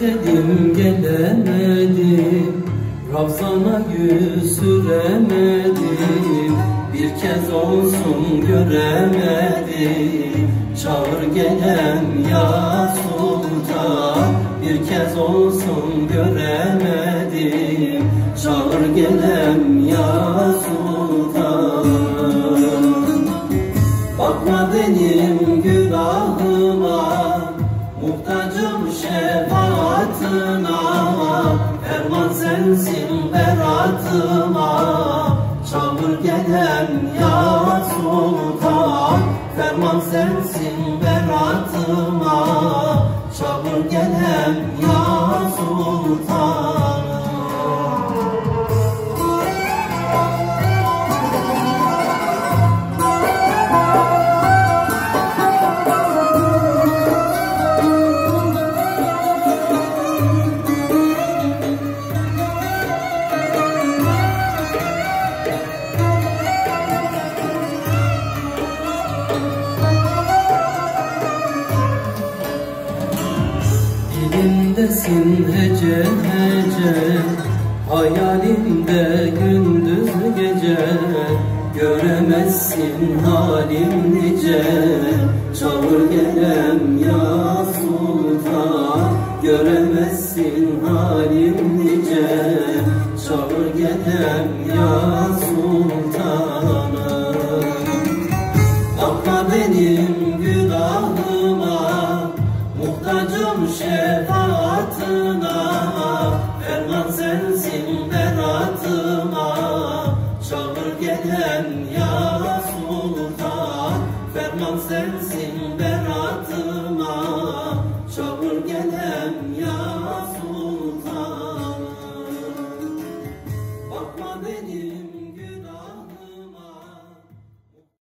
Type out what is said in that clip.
istedim gelemedim. Ravzana yüz süremedim. Bir kez olsun göremedim. Çağır gelen ya sultan. Bir kez olsun göremedim. Çağır gelen gelen ya sultan. Ferman sensin beratıma Çağır gelen ya sultan Dilimdesin hece hece Hayalimde gündüz gece. Göremezsin halim nice Çağır gelem ya sultan. Göremezsin halim nice Çağır gelem ya sultanım. Bakma benim şefaatına Ferman sensin beratıma Çağır gelen ya sultan Ferman sensin beratıma Çağır gelen ya